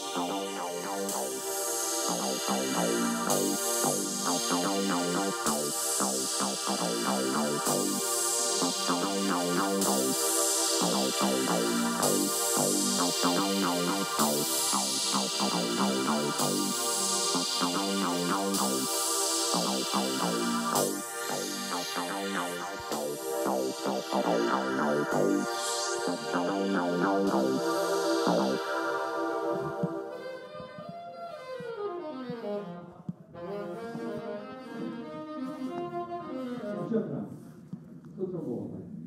Oh, oh, oh. Молчок нам. Кто другого знает.